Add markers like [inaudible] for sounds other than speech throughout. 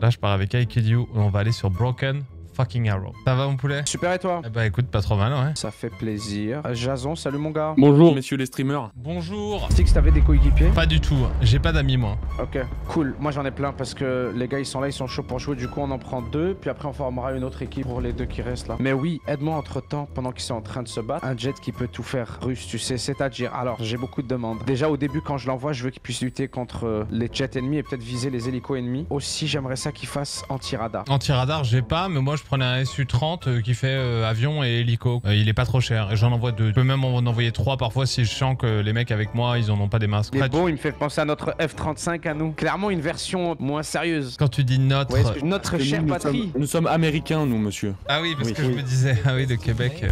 Là, je pars avec Aikeliu et on va aller sur Broken fucking Arrow. Ça va, mon poulet Super et toi Eh bah écoute, pas trop mal, ouais. Ça fait plaisir. Euh, Jason, salut mon gars. Bonjour, messieurs les streamers. Bonjour Six, t'avais des coéquipiers Pas du tout. J'ai pas d'amis, moi. Ok, cool. Moi j'en ai plein parce que les gars ils sont là, ils sont chauds pour jouer. Du coup, on en prend deux. Puis après, on formera une autre équipe pour les deux qui restent là. Mais oui, aide-moi entre temps, pendant qu'ils sont en train de se battre. Un jet qui peut tout faire russe, tu sais. C'est-à-dire, alors j'ai beaucoup de demandes. Déjà, au début, quand je l'envoie, je veux qu'il puisse lutter contre euh, les jets ennemis et peut-être viser les hélicos ennemis. Aussi, j'aimerais ça qu'il fasse anti-radar. Anti-radar, j'ai pas, mais moi je prenais un SU-30 euh, qui fait euh, avion et hélico. Euh, il est pas trop cher. J'en envoie deux. Je peux même en envoyer trois parfois si je sens que les mecs avec moi, ils en ont pas des masques. Beau, il me fait penser à notre F-35 à nous. Clairement, une version moins sérieuse. Quand tu dis notre... Ouais, que- notre chère nous patrie. sommes- Nous sommes américains, nous, monsieur. Ah oui, parce Oui. que je me disais, ah oui, de Québec.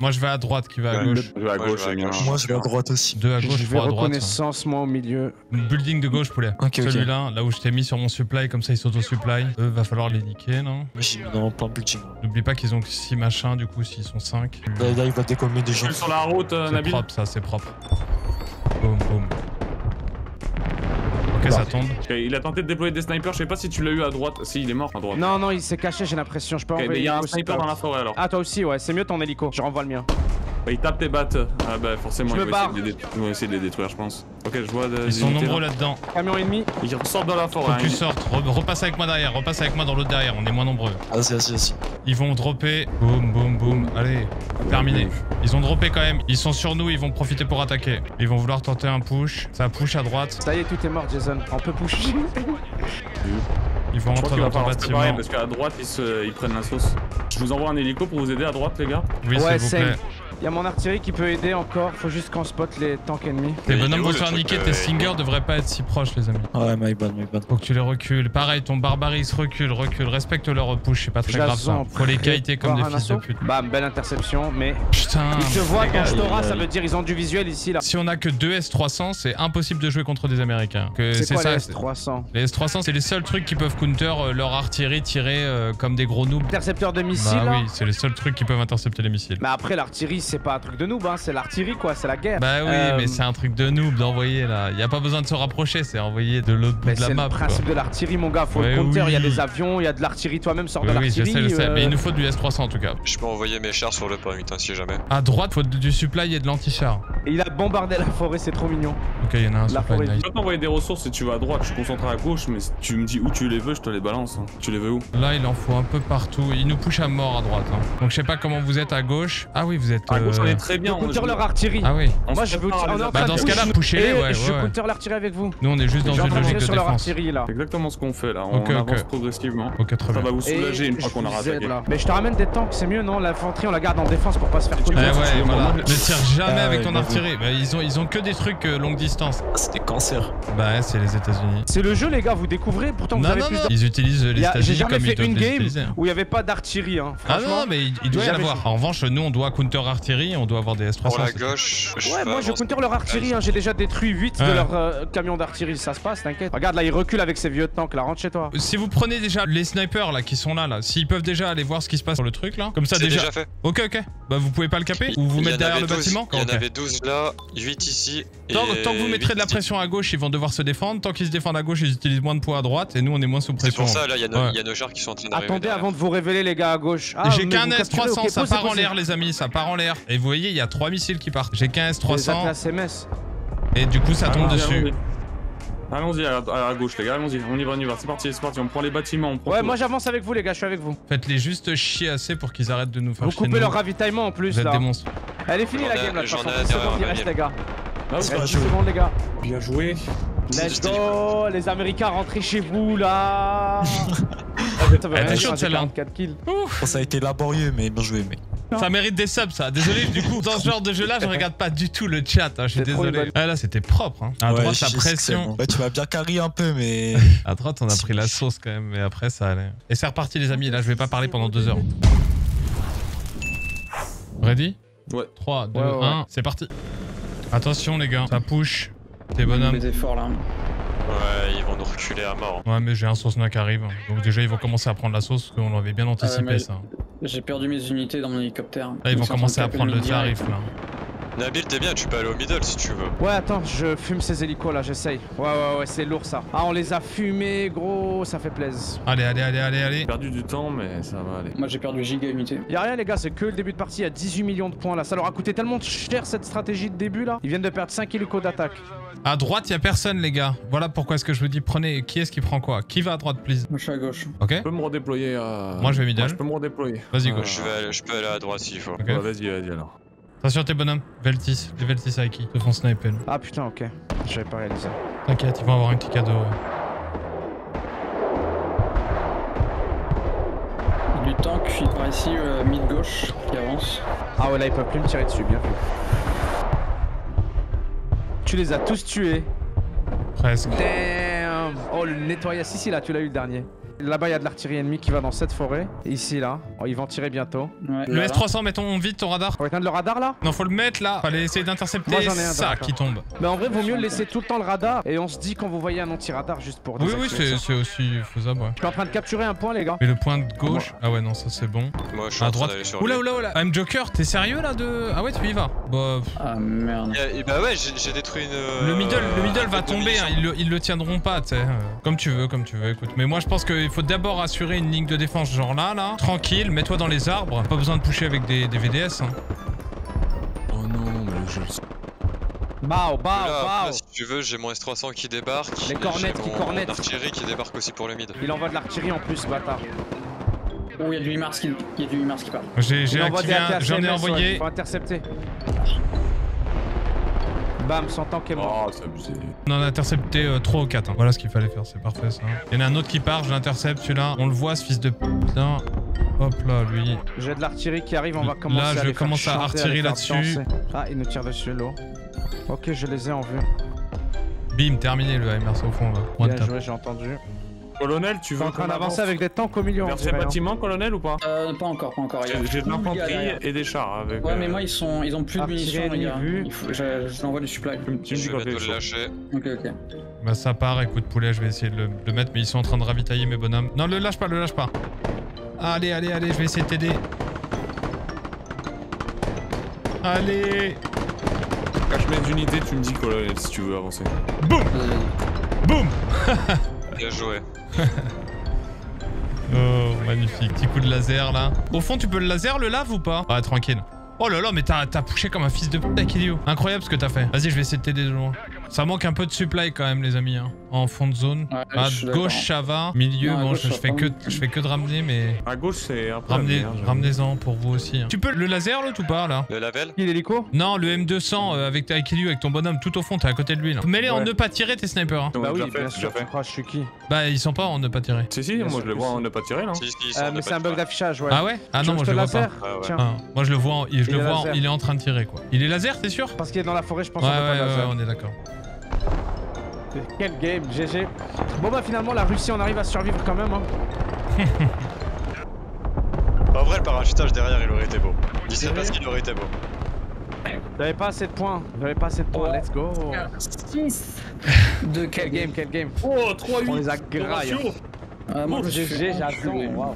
Moi je vais à droite, qui va à gauche. Je vais à Moi, gauche, je vais à c'est bien. gauche. Moi, je vais à droite aussi. Deux à Je gauche, vais trois à droite. reconnaissance, moi, au milieu. Building de gauche, poulet. Celui-là, là où je t'ai mis sur mon supply, comme ça ils s'auto-supply. Eux, va falloir les niquer, non? Moi, j'ai mis dans plein de building. N'oublie pas qu'ils ont 6 machins, du coup, s'ils sont 5. Là, là, il va décommer des gens. Je sur la route, euh, C'est propre, ça, c'est propre. Boum, boum. Ok, ça tombe. Ok, Il a tenté de déployer des snipers, je sais pas si tu l'as eu à droite. Si, il est mort à droite. Non, non, il s'est caché, j'ai l'impression. Je peux Ok, mais envoyer il y a un sniper dans la forêt alors. Ah, toi aussi, ouais, c'est mieux ton hélico. Je renvoie le mien. Bah, il tape tes battes. Ah bah forcément, Je ils vont essayer de les détruire, je pense. Ok, je vois. de- Ils sont des nombreux là. là-dedans. Camion ennemi. Ils ressortent de la Faut forêt. que tu hein. sortes. Re- repasse avec moi derrière. Repasse avec moi dans l'autre derrière. On est moins nombreux. Vas-y, vas-y, vas-y. Ils vont dropper. Boum, boum, boum. Allez, terminé. Ils ont droppé quand même. Ils sont sur nous. Ils vont profiter pour attaquer. Ils vont vouloir tenter un push. Ça push à droite. Ça y est, tout est mort, Jason. On peut push. [laughs] Ils vont rentrer dans ton bâtiment. parce qu'à droite, ils, se... ils prennent la sauce. Je vous envoie un hélico pour vous aider à droite, les gars. Oui, Ouais, s'il vous same. plaît. Il y a mon artillerie qui peut aider encore. Faut juste qu'on spot les tanks ennemis. Les bonhommes vont se faire niquer. euh, Tes stingers devraient pas être si proches, les amis. Ouais, my bad, my bad. Faut que tu les recules. Pareil, ton barbarie se recule, recule. Respecte leur push, c'est pas très grave ça. Faut les kiter comme des fils de pute. Bam, belle interception, mais. Putain. Ils te voient quand je ça veut dire ils ont du visuel ici là. Si on a que deux S300, c'est impossible de jouer contre des Américains. C'est quoi ça. les c'est- S300 Les S300, c'est les seuls trucs qui peuvent counter euh, leur artillerie tirée euh, comme des gros noobs. Intercepteur de missiles Bah oui, c'est les seuls trucs qui peuvent intercepter les missiles. Mais après, l'artillerie, c'est pas un truc de noob, hein. c'est l'artillerie quoi, c'est la guerre. Bah oui, Euh, mais c'est un truc de noob d'envoyer là. Y a pas besoin de se rapprocher, c'est envoyer de l'autre bout de la c'est map. le quoi. principe de l'artillerie, mon gars. Faut Ouais, le counter. Il y a oui. des avions, il y a de l'artillerie. Toi-même, sors Oui, de oui, je l'artillerie. sais, je sais. euh, Mais il nous faut du S300 en tout cas. Je peux envoyer mes chars sur le point 8, si jamais. À droite, faut du supply et de l'anti-char. Et il a bombardé la forêt, c'est trop mignon. Ok, y en a un La forêt nice. Je peux t'envoyer des ressources si tu vas à droite, je suis concentré à gauche, mais si tu me dis où tu les veux, je te les balance. hein. Tu les veux où? Là, il en faut un peu partout. Il nous push à mort à droite. hein. Donc je sais pas comment vous êtes à gauche. Ah oui, vous êtes. À gauche, on euh, est très bien. On counter je- leur artillerie. Ah oui. on Moi, je veux. Bah dans ce cas-là, Et ouais, je counter l'artillerie avec vous. Nous, on est juste dans une logique de défense. artillerie. C'est exactement ce qu'on fait là. On avance progressivement. Ok, très Ça va vous soulager une fois je qu'on aura attaqué. là. Mais je te ramène des tanks, c'est mieux non? L'infanterie, on la garde en défense pour pas se faire Ouais, couper. Ne tire jamais Ah avec ouais, ton j'avoue. Bah, ils, ont, ils ont que des trucs euh, longue distance. Ah, c'est des cancers. Bah, ouais, c'est les États-Unis. C'est le jeu, les gars, vous découvrez. Pourtant, vous Non, avez non, plus non. Ils utilisent Il les États-Unis comme ils doivent une les game utiliser. où il y avait pas d'artillerie. Hein. Ah non, mais il, il doit y en avoir. En revanche, nous, on doit counter artillerie, on doit avoir des S300. Pour la gauche, Ouais, moi je counter leur artillerie, hein. j'ai déjà détruit 8 Ouais. de leurs euh, camions d'artillerie, ça se passe, t'inquiète. Regarde là, il recule avec ses vieux tanks là, rentre chez toi. Si vous prenez déjà les snipers là qui sont là, là, s'ils peuvent déjà aller voir ce qui se passe sur le truc là, comme ça C'est déjà. déjà fait. Ok, ok. Bah vous pouvez pas le caper ou vous mettre derrière le 12, bâtiment Il y en avait 12 là, 8 ici. Et Tant, tant que vous mettrez de la 8 ici. pression à gauche, ils vont devoir se défendre. Tant qu'ils se défendent à gauche, ils utilisent moins de poids à droite et nous on est moins sous C'est pression. pour ça, là, il y, a nos- Ouais. il y a nos chars qui sont en train d'arriver. Attendez derrière. avant de vous révéler les gars à gauche. Ah, J'ai qu'un vous capturez, S300, ok, ça part en l'air les amis, ça part en l'air. Et vous voyez, il y a trois missiles qui partent. J'ai qu'un Les S300 attaques SMS. et du coup ça tombe dessus. allons-y. À, gauche, les gars, allons-y. On y va, on y va. C'est parti, c'est parti. On prend les bâtiments, on prend. Ouais, tout. moi j'avance avec vous les gars, je suis avec vous. Faites-les juste chier assez pour qu'ils arrêtent de nous faire Vous coupez nous. leur ravitaillement en plus Vous êtes là. des monstres. Elle est finie la game là, j'en ai 10 secondes, il reste les gars. Ah, C'est Reste pas 10 joué. secondes les gars. Bien joué. Let's go Les Américains rentrez chez vous là Elle dire, chaude, celle-là. 44 kills. Bon, ça a été laborieux, mais bien joué, mec. Ça mérite des subs, ça. Désolé, du coup, dans ce genre de jeu-là, je regarde pas du tout le chat. hein, Je suis désolé. Ah là, c'était propre. Hein. À Ouais, droite, la pression. bon. Ouais, tu m'as bien carré un peu, mais. [laughs] À droite, on a pris la sauce quand même, mais après, ça allait. Et c'est reparti, les amis. Là, je vais pas parler pendant deux heures. Ready? Ouais. 3, 2, Ouais, ouais, 1, c'est parti. Attention, les gars, ça push. T'es bonhomme. efforts là. Ouais, ils vont nous reculer à mort. Ouais, mais j'ai un sauce qui arrive. Donc, déjà, ils vont commencer à prendre la sauce parce qu'on avait bien anticipé mais- ça. J'ai perdu mes unités dans mon hélicoptère. Là, ils vont commencer à prendre le tarif là. Nabil, t'es bien, tu peux aller au middle si tu veux. Ouais, attends, je fume ces hélicos là, j'essaye. Ouais, ouais, ouais, c'est lourd ça. Ah, on les a fumés, gros, ça fait plaisir. Allez, allez, allez, allez, allez. J'ai perdu du temps, mais ça va aller. Moi j'ai perdu giga unité. Y'a rien les gars, c'est que le début de partie, il y a 18 millions de points là. Ça leur a coûté tellement cher cette stratégie de début là. Ils viennent de perdre 5 hélicos d'attaque. À droite, y a personne, les gars. Voilà pourquoi est-ce que je vous dis prenez. Qui est-ce qui prend quoi? Qui va à droite, please? Moi je suis à gauche. Ok Je peux me redéployer à. Moi, je vais middle. Moi, je peux me redéployer. Vas-y, Euh, go. Je, vais aller- je peux aller à droite s'il faut. Ouais, vas-y, vas-y alors. Attention, tes bonhommes. Veltis. Les Veltis avec qui Te font sniper. là. Ah putain, ok. J'avais pas réalisé. T'inquiète, ils vont avoir un petit cadeau. ouais. Du tank, il par ici, euh, mid gauche, qui avance. Ah ouais, là ils peuvent plus me tirer dessus, bien vu. Tu les as tous tués. Presque. Damn Oh, le nettoyage. Si, si, là, tu l'as eu le dernier. Là-bas, il y a de l'artillerie ennemie qui va dans cette forêt. Ici, là. Oh, ils vont tirer bientôt. Ouais, Le là, là. S300, mettons vite ton radar. Faut éteindre le radar, là? Non, faut le mettre là. Fallait essayer d'intercepter ça qui tombe. Mais en vrai, vaut mieux laisser tout le temps le radar. Et on se dit quand vous voyez un anti-radar juste pour Oui, oui, c'est aussi faisable, ouais. Je suis en train de capturer un point, les gars. Mais le point de gauche. Ah ouais, non, ça c'est bon. Moi je suis À en train droite. sur Oula, oula, oula. I'm Joker, t'es sérieux là de. Ah ouais, tu y vas. Bah. Ah merde. Bah ouais, j'ai détruit une. euh, Le middle, le middle va tomber, hein, ils, le, ils le tiendront pas, tu sais. Comme tu veux, comme tu veux, écoute. Mais moi je pense qu'il faut d'abord assurer une ligne de défense, genre là, là. Tranquille, mets-toi dans les arbres. Pas besoin de pusher avec des, des VDS. Hein. Oh non, mais le jeu. Bao, bao, Là, après, bao. si tu veux, j'ai mon S300 qui débarque. Les et cornettes qui cornettent. artillerie qui débarque aussi pour le mid. Il envoie de l'artillerie en plus, bâtard. Oh, il y a du HIMARS qui, il y a du qui part. J'en ai envoyé. Faut intercepter. Bam, son tank est mort. Oh, c'est abusé. On en a intercepté 3 ou 4. Voilà ce qu'il fallait faire, c'est parfait ça. Il y en a un autre qui part, je l'intercepte celui-là. On le voit ce fils de putain. Hop là, lui. J'ai de l'artillerie qui arrive, on va Là, commencer à je les faire commence à artillerie là-dessus. Ah, il nous tire dessus, l'eau. Ok, je les ai en vue. Bim, terminé le HMRC au fond là. One Bien tap. joué, j'ai entendu. Colonel, tu veux en train d'avancer avance avec des tanks au milieu, on vers ces dirait, hein. bâtiments, colonel, ou pas Euh, pas encore, pas encore. J'ai de l'infanterie et des chars avec. Ouais, euh, mais moi ils sont, ils ont plus de munitions, les gars. je, je l'envoie du supply. Je vais le lâcher. Ok, ok. Bah ça part, écoute poulet, je vais essayer de le, mettre, mais ils sont en train de ravitailler mes bonhommes. Non, le lâche pas, le lâche pas. Allez, allez, allez, je vais essayer de t'aider. Allez Cache mes unités, tu me dis, colonel, si tu veux avancer. Boum. Boum [laughs] Bien joué. [laughs] Oh, magnifique. Petit coup de laser là. Au fond, tu peux le laser le lave ou pas? Ouais, tranquille. Oh là là, mais t'as t'as poussé comme un fils de pute, Akilio. Incroyable ce que t'as fait. Vas-y, je vais essayer de t'aider de loin. Ça manque un peu de supply quand même, les amis. Hein. En fond de zone. Ouais, à gauche, ça va. Milieu, Non, bon, gauche, je, fais que, je fais que de ramener, mais. À gauche, c'est un peu. Ramenez, ramenez-en pour vous aussi. hein. Tu peux le laser l'autre ou pas là? Le label? Qui l'hélico Non, le M200 euh, avec ta Akilio, avec ton bonhomme tout au fond, t'es à côté de lui là. Mets-les en Ouais. ne pas tirer tes snipers. Hein. Bah oui, bien sûr, tu crois, je suis qui? Bah, ils sont pas en ne pas tirer. Si, si, Bien moi je le vois en ne pas tirer là. Si, si, Euh, de Mais c'est un bug d'affichage, ouais. Ah ouais? Ah non, veux moi que je le vois pas. Ah, moi je le vois, en- je Il le est vois, en- il est en train de tirer quoi. Il est laser, t'es sûr? Parce qu'il est dans la forêt, je pense Ouais, ouais, on est d'accord. Quel game, GG. Bon bah finalement la Russie on arrive à survivre quand même hein. [laughs] En vrai, le parachutage derrière, il aurait été beau. Il sait pas ce qu'il aurait été beau. J'avais pas assez de points, j'avais pas assez de points, Oh. let's go. 6 De Quel game, quel game? Oh, 3 On les a graillés. Ah, moi, je fait GG, j'attends.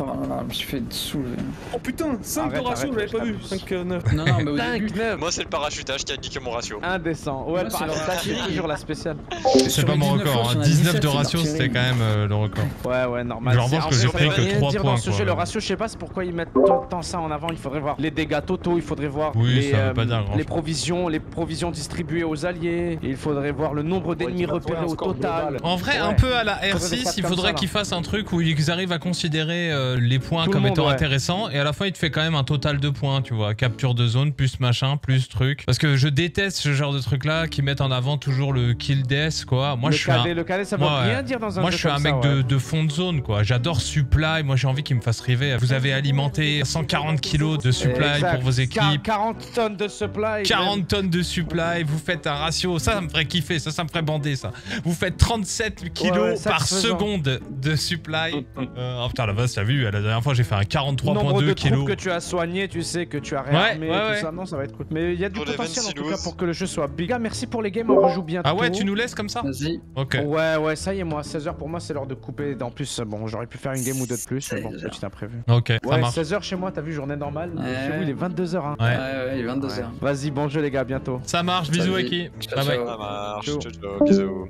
Oh là là, je me suis fait soulever. Oh putain, 5 Arrête, de ratio, l'avais pas vu. je 5, 9. Non, non, mais au début, 5, 9, Moi, c'est le parachutage qui a niqué mon ratio. indécent. Ouais, le toujours la spéciale. C'est pas mon 19 record, forces, hein. on a 19 de 17, c'est ratio, c'était quand même euh, le record. Ouais, ouais, normal. Genre, parce que j'ai pris que rien trois dire points, dans ce quoi, jeu, le ratio, je sais pas c'est pourquoi ils mettent tant ça en avant. Il faudrait voir les dégâts totaux, il faudrait voir les, les provisions, les provisions distribuées aux alliés. Et il faudrait voir le nombre d'ennemis repérés au total. En vrai, un peu à la Faudrait des R6, stats il faudrait qu'ils fassent un truc où ils arrivent à considérer euh, les points Tout le comme monde, étant ouais. intéressants et à la fin il te fait quand même un total de points, tu vois, capture de zone plus machin plus truc. Parce que je déteste ce genre de truc là qui mettent en avant toujours le kill death quoi. Moi le je suis un le cadet, ça veut Moi, rien ouais. dire dans un Moi, jeu je suis un mec ça, de, ouais. de fond de zone, quoi. J'adore supply. Moi, j'ai envie qu'il me fasse rêver. Vous avez alimenté 140 kilos de supply Exact. pour vos équipes. 40 tonnes de supply. 40 tonnes de supply, vous faites un ratio, ça, ça me ferait kiffer, ça, ça me ferait bander, ça. Vous faites 37 kilos ouais, par seconde de supply. [laughs] Euh, oh putain, la vache, t'as vu, la dernière fois j'ai fait un Nombre de 43.2 troupes kilos. que tu as soigné, tu sais que tu as Ouais, réarmé, ouais, tout ça, non, ça va être cool. Mais il y a du Pour potentiel en 26 tout cas pour que le jeu soit big. Gars, merci pour les games, on rejoue bientôt. Ah ouais, tu nous laisses comme ça Vas-y. Ok. Ouais, ouais, ça y est, moi, 16h pour moi, c'est l'heure de couper. En plus, bon, j'aurais pu faire une game ou deux de plus, mais bon, 16 heures. petit imprévu. Ok, ça Ouais, marche. 16h chez moi, t'as vu, journée normale. Ouais. Chez vous, il est 22h, hein. Ouais. Ouais, ouais, il est 22h. Vas-y, bon jeu, les gars, bientôt. Ça marche, bisous. Aki. Bye bye. Ça marche, Ciao. ciao, ciao, bisous.